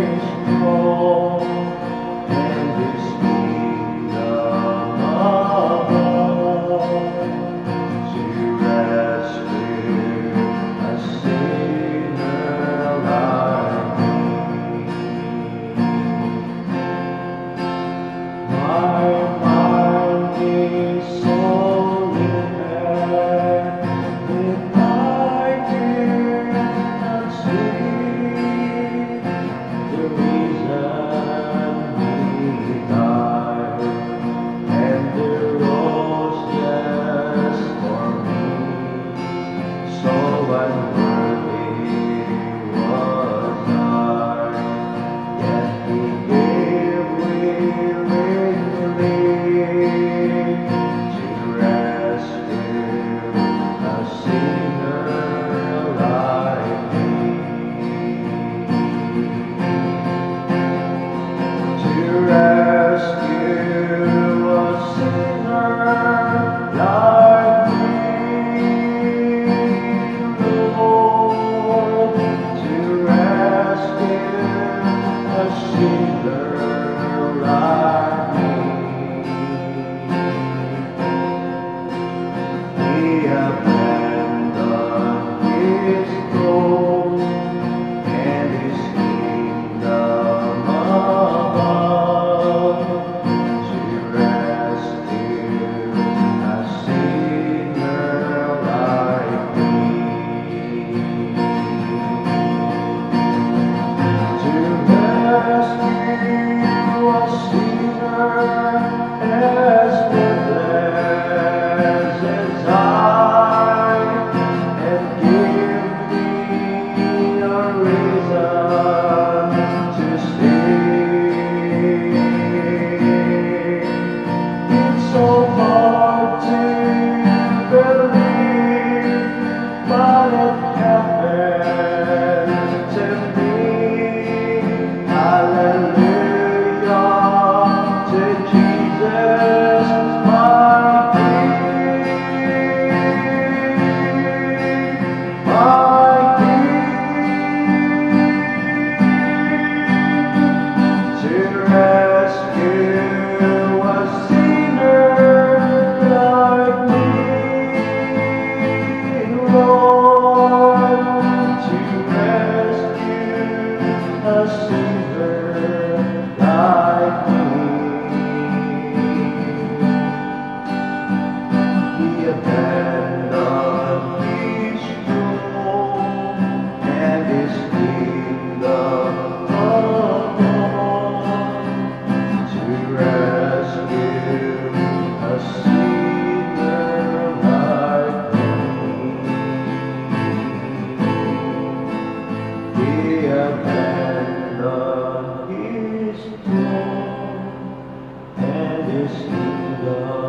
this call. she learned. He see the